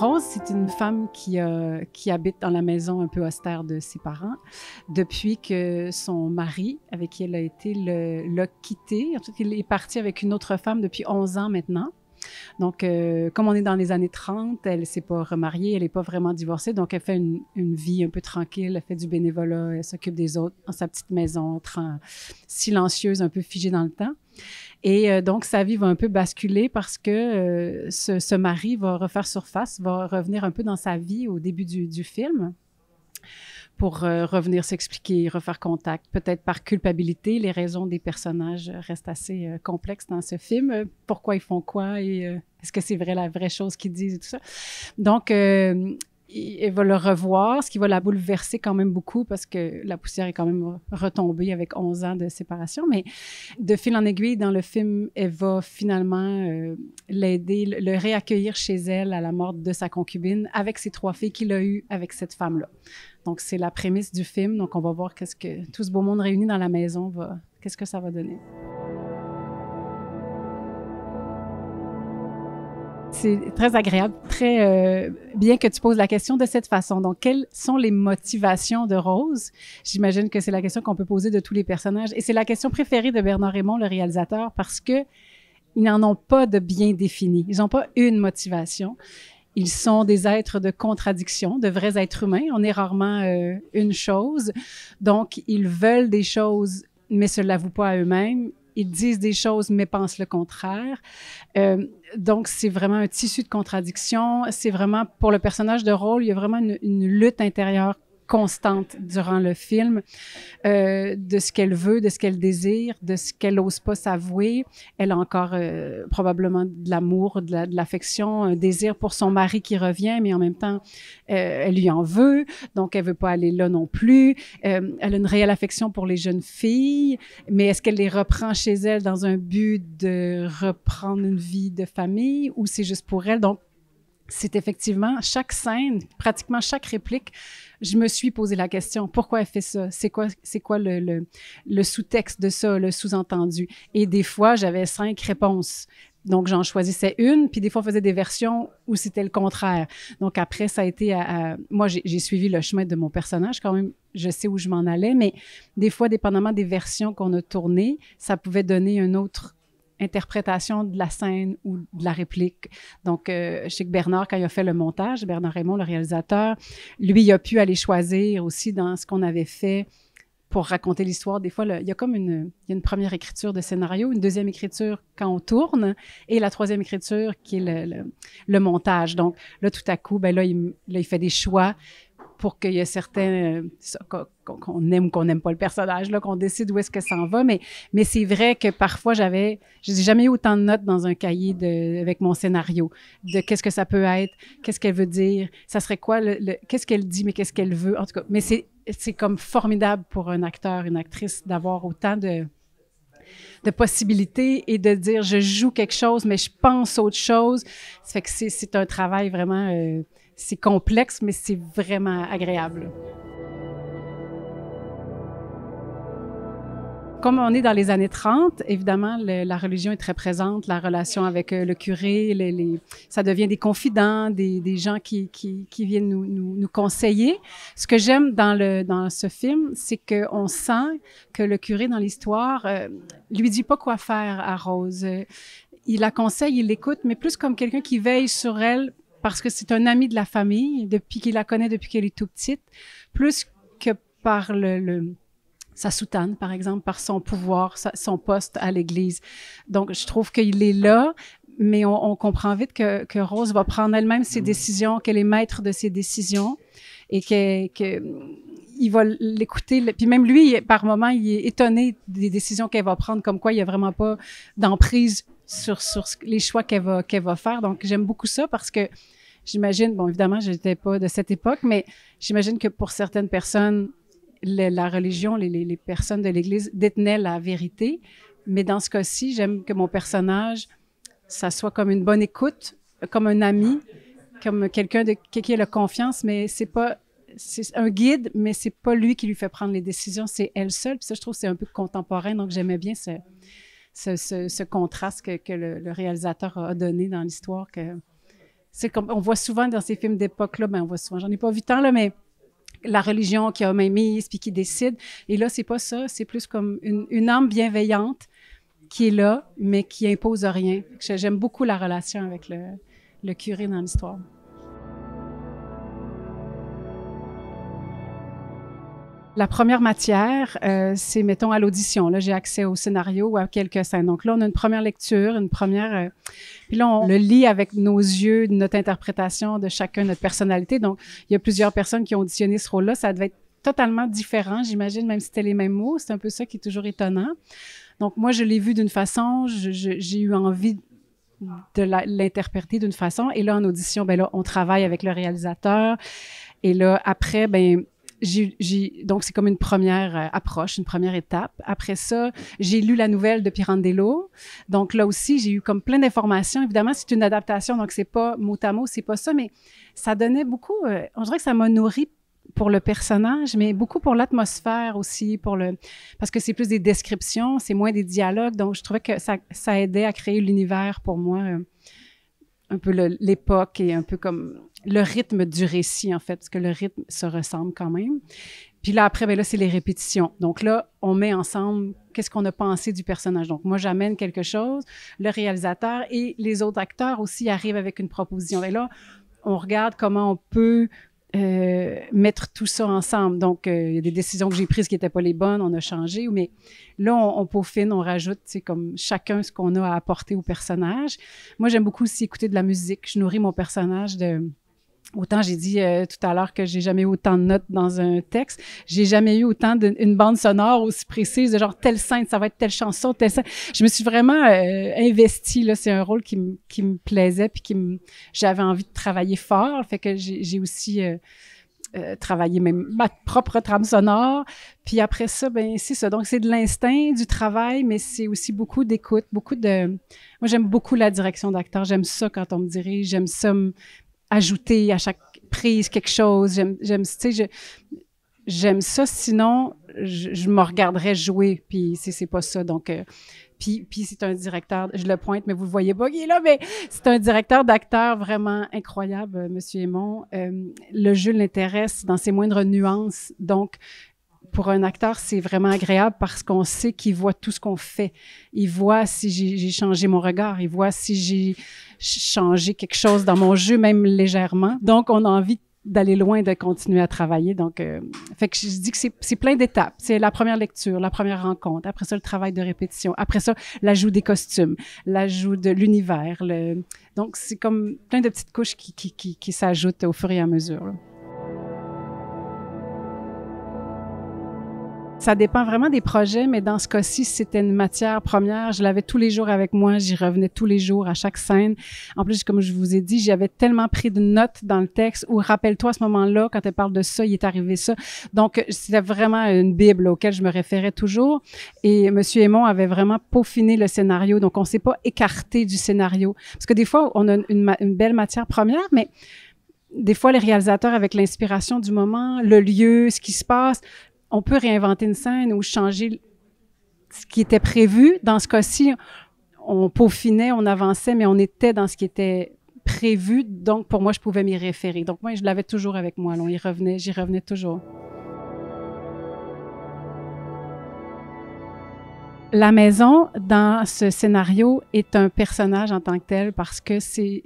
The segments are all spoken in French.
Rose, c'est une femme qui, qui habite dans la maison un peu austère de ses parents depuis que son mari, avec qui elle a été, l'a quitté. En tout il est parti avec une autre femme depuis 11 ans maintenant. Donc, euh, comme on est dans les années 30, elle ne s'est pas remariée, elle n'est pas vraiment divorcée, donc elle fait une, vie un peu tranquille, elle fait du bénévolat, elle s'occupe des autres dans sa petite maison, silencieuse, un peu figée dans le temps. Et euh, donc, sa vie va un peu basculer parce que euh, ce, mari va refaire surface, va revenir un peu dans sa vie au début du, film pour euh, revenir s'expliquer, refaire contact, peut-être par culpabilité. Les raisons des personnages restent assez complexes dans ce film. Pourquoi ils font quoi et est-ce que c'est vrai la vraie chose qu'ils disent et tout ça. Donc, elle va le revoir, ce qui va la bouleverser quand même beaucoup parce que la poussière est quand même retombée avec 11 ans de séparation. Mais de fil en aiguille, dans le film, elle va finalement euh, l'aider, le réaccueillir chez elle à la mort de sa concubine avec ses trois filles qu'il a eues avec cette femme-là. Donc, c'est la prémisse du film. Donc, on va voir qu'est-ce que tout ce beau monde réuni dans la maison va, qu'est-ce que ça va donner. C'est très agréable, très euh, bien que tu poses la question de cette façon. Donc, quelles sont les motivations de Rose? J'imagine que c'est la question qu'on peut poser de tous les personnages. Et c'est la question préférée de Bernard Raymond, le réalisateur, parce que ils n'en ont pas de bien défini. Ils n'ont pas une motivation. Ils sont des êtres de contradiction, de vrais êtres humains. On est rarement euh, une chose. Donc, ils veulent des choses, mais se l'avouent pas à eux-mêmes disent des choses mais pensent le contraire. Euh, donc, c'est vraiment un tissu de contradiction. C'est vraiment, pour le personnage de rôle, il y a vraiment une lutte intérieure constante durant le film euh, de ce qu'elle veut, de ce qu'elle désire, de ce qu'elle n'ose pas s'avouer. Elle a encore euh, probablement de l'amour, de l'affection, un désir pour son mari qui revient, mais en même temps, euh, elle lui en veut, donc elle veut pas aller là non plus. elle a une réelle affection pour les jeunes filles, mais est-ce qu'elle les reprend chez elle dans un but de reprendre une vie de famille ou c'est juste pour elle? Donc, c'est effectivement chaque scène, pratiquement chaque réplique, je me suis posé la question pourquoi elle fait ça? C'est quoi, c'est quoi le, sous-texte de ça, le sous-entendu? Et des fois, j'avais cinq réponses. Donc, j'en choisissais une, puis des fois, on faisait des versions où c'était le contraire. Donc, après, ça a été à, moi, j'ai suivi le chemin de mon personnage quand même. Je sais où je m'en allais, mais des fois, dépendamment des versions qu'on a tournées, ça pouvait donner un autre interprétation de la scène ou de la réplique. Donc, euh, je sais que Bernard, quand il a fait le montage, Bernard Raymond, le réalisateur, lui, il a pu aller choisir aussi dans ce qu'on avait fait pour raconter l'histoire. Des fois, il y a comme une, il y a une première écriture de scénario, une deuxième écriture quand on tourne, et la troisième écriture qui est le, montage. Donc là, tout à coup, ben là, il fait des choix pour qu'il y ait certains qu'on aime ou qu'on n'aime pas le personnage qu'on décide où est-ce que ça en va. Mais mais c'est vrai que parfois j'avais je n'ai jamais eu autant de notes dans un cahier de avec mon scénario de qu'est-ce que ça peut être qu'est-ce qu'elle veut dire ça serait quoi le, qu'est-ce qu'elle dit mais qu'est-ce qu'elle veut. En tout cas mais c'est c'est comme formidable pour un acteur une actrice d'avoir autant de de possibilités et de dire je joue quelque chose mais je pense autre chose. Ça fait que c'est un travail vraiment euh, c'est complexe, mais c'est vraiment agréable. Comme on est dans les années 30, évidemment, la religion est très présente, la relation avec euh, le curé, ça devient des confidents, des, gens qui, viennent nous, conseiller. Ce que j'aime dans ce film, c'est qu'on sent que le curé, dans l'histoire, euh, lui dit pas quoi faire à Rose. Il la conseille, il l'écoute, mais plus comme quelqu'un qui veille sur elle parce que c'est un ami de la famille depuis qu'il la connaît depuis qu'elle est tout petite, plus que par le, sa soutane, par exemple, par son pouvoir, son poste à l'Église. Donc, je trouve qu'il est là, mais on, comprend vite que, que, Rose va prendre elle-même ses décisions, qu'elle est maître de ses décisions et que, que il va l'écouter. Puis même lui, par moment, il est étonné des décisions qu'elle va prendre, comme quoi il n'y a vraiment pas d'emprise sur, les choix qu'elle va, qu'elle va faire. Donc, j'aime beaucoup ça parce que j'imagine, bon, évidemment, je n'étais pas de cette époque, mais j'imagine que pour certaines personnes, la religion, les, les, personnes de l'Église détenaient la vérité. Mais dans ce cas-ci, j'aime que mon personnage, ça soit comme une bonne écoute, comme un ami, comme quelqu'un de qui a la confiance, mais c'est pas c'est un guide, mais c'est pas lui qui lui fait prendre les décisions, c'est elle seule. Puis ça, je trouve, c'est un peu contemporain, donc j'aimais bien ce, ce, contraste que, le, réalisateur a donné dans l'histoire, que c'est comme on voit souvent dans ces films d'époque là, ben on voit souvent, j'en ai pas vu tant là, mais la religion qui a mise puis qui décide. Et là, c'est pas ça, c'est plus comme une, âme bienveillante qui est là, mais qui impose rien. J'aime beaucoup la relation avec le curé dans l'histoire. La première matière, euh, c'est, mettons, à l'audition. Là, j'ai accès au scénario ou à quelques scènes. Donc là, on a une première lecture, une première... Euh, puis là, on le lit avec nos yeux, notre interprétation de chacun, notre personnalité. Donc, il y a plusieurs personnes qui ont auditionné ce rôle-là. Ça devait être totalement différent, j'imagine, même si c'était les mêmes mots. C'est un peu ça qui est toujours étonnant. Donc, moi, je l'ai vu d'une façon, j'ai eu envie de l'interpréter d'une façon. Et là, en audition, ben là, on travaille avec le réalisateur. Et là, après, ben j'ai, donc c'est comme une première euh, approche, une première étape. Après ça, j'ai lu la nouvelle de Pirandello. Donc là aussi, j'ai eu comme plein d'informations. Évidemment, c'est une adaptation, donc c'est pas mot à mot, c'est pas ça, mais ça donnait beaucoup. Euh, on dirait que ça m'a nourri pour le personnage, mais beaucoup pour l'atmosphère aussi, pour le parce que c'est plus des descriptions, c'est moins des dialogues. Donc je trouvais que ça, ça aidait à créer l'univers pour moi, euh, un peu l'époque et un peu comme le rythme du récit, en fait, parce que le rythme se ressemble quand même. Puis là, après, ben là, c'est les répétitions. Donc là, on met ensemble qu'est-ce qu'on a pensé du personnage. Donc moi, j'amène quelque chose, le réalisateur et les autres acteurs aussi arrivent avec une proposition. Et là, on regarde comment on peut euh, mettre tout ça ensemble. Donc, euh, il y a des décisions que j'ai prises qui n'étaient pas les bonnes, on a changé, mais là, on, on peaufine, on rajoute, c'est comme chacun ce qu'on a à apporter au personnage. Moi, j'aime beaucoup aussi écouter de la musique. Je nourris mon personnage de Autant j'ai dit euh, tout à l'heure que j'ai jamais eu autant de notes dans un texte, j'ai jamais eu autant d'une bande sonore aussi précise de genre telle scène, ça va être telle chanson, telle scène. Je me suis vraiment euh, investie là, c'est un rôle qui, qui me plaisait puis qui j'avais envie de travailler fort, fait que j'ai aussi euh, euh, travaillé même ma propre trame sonore. Puis après ça, ben c'est ça. Donc c'est de l'instinct, du travail, mais c'est aussi beaucoup d'écoute, beaucoup de. Moi j'aime beaucoup la direction d'acteur. J'aime ça quand on me dirige. J'aime ça ajouter à chaque prise quelque chose. J'aime, j'aime, tu sais, j'aime ça. Sinon, je, me regarderais jouer. Puis c'est, c'est pas ça. Donc, euh, puis, puis c'est un directeur. Je le pointe, mais vous le voyez pas, il est là. Mais c'est un directeur d'acteur vraiment incroyable, euh, Monsieur Aymon. Euh, le jeu l'intéresse dans ses moindres nuances. Donc, pour un acteur, c'est vraiment agréable parce qu'on sait qu'il voit tout ce qu'on fait. Il voit si j'ai changé mon regard, il voit si j'ai changer quelque chose dans mon jeu, même légèrement. Donc, on a envie d'aller loin, de continuer à travailler. Donc, euh, fait que je dis que c'est plein d'étapes. C'est la première lecture, la première rencontre. Après ça, le travail de répétition. Après ça, l'ajout des costumes, l'ajout de l'univers. Donc, c'est comme plein de petites couches qui, s'ajoutent au fur et à mesure. Ça dépend vraiment des projets, mais dans ce cas-ci, c'était une matière première. Je l'avais tous les jours avec moi. J'y revenais tous les jours à chaque scène. En plus, comme je vous ai dit, j'avais tellement pris de notes dans le texte où, rappelle-toi, à ce moment-là, quand elle parle de ça, il est arrivé ça. Donc, c'était vraiment une bible auquel je me référais toujours. Et Monsieur Aymon avait vraiment peaufiné le scénario. Donc, on s'est pas écarté du scénario. Parce que des fois, on a une belle matière première, mais des fois, les réalisateurs, avec l'inspiration du moment, le lieu, ce qui se passe, on peut réinventer une scène ou changer ce qui était prévu. Dans ce cas-ci, on peaufinait, on avançait, mais on était dans ce qui était prévu. Donc, pour moi, je pouvais m'y référer. Donc, moi, je l'avais toujours avec moi. on y revenait, j'y revenais toujours. La maison, dans ce scénario, est un personnage en tant que tel parce que c'est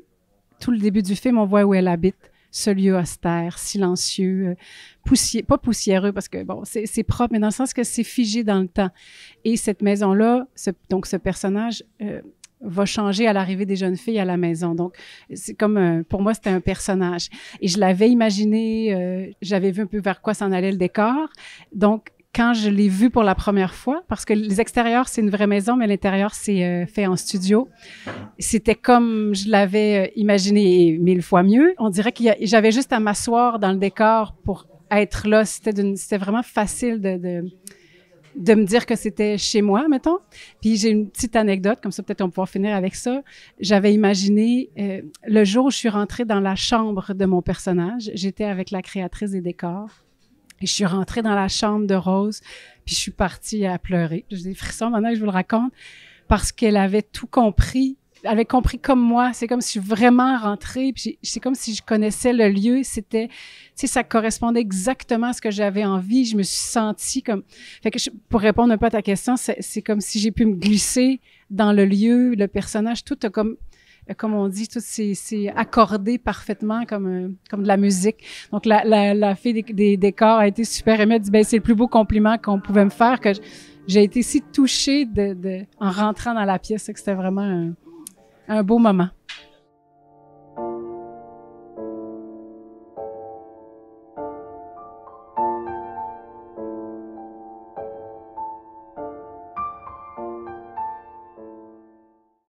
tout le début du film, on voit où elle habite ce lieu austère, silencieux, euh, poussiéreux, pas poussiéreux parce que bon, c'est propre, mais dans le sens que c'est figé dans le temps. Et cette maison-là, ce, donc ce personnage euh, va changer à l'arrivée des jeunes filles à la maison. Donc, c'est comme euh, pour moi, c'était un personnage. Et je l'avais imaginé, j'avais vu un peu vers quoi s'en allait le décor. Donc, quand je l'ai vu pour la première fois, parce que les extérieurs, c'est une vraie maison, mais l'intérieur, c'est euh, fait en studio. C'était comme je l'avais euh, imaginé mille fois mieux. On dirait que j'avais juste à m'asseoir dans le décor pour être là. C'était vraiment facile de, de, de, me dire que c'était chez moi, mettons. Puis j'ai une petite anecdote, comme ça peut-être on pourra finir avec ça. J'avais imaginé, euh, le jour où je suis rentrée dans la chambre de mon personnage, j'étais avec la créatrice des décors et je suis rentrée dans la chambre de Rose, puis je suis partie à pleurer. J'ai des frissons maintenant que je vous le raconte, parce qu'elle avait tout compris avait compris comme moi. C'est comme si je suis vraiment rentrée, puis c'est comme si je connaissais le lieu. C'était, tu sais, ça correspondait exactement à ce que j'avais envie. Je me suis sentie comme, fait que pour répondre un peu à ta question, c'est comme si j'ai pu me glisser dans le lieu, le personnage, tout comme comme on dit, tout c'est accordé parfaitement comme euh, comme de la musique. Donc la, la, fille des, décors a été super aimée. Elle dit ben c'est le plus beau compliment qu'on pouvait me faire que j'ai été si touchée en rentrant dans la pièce que c'était vraiment un beau moment.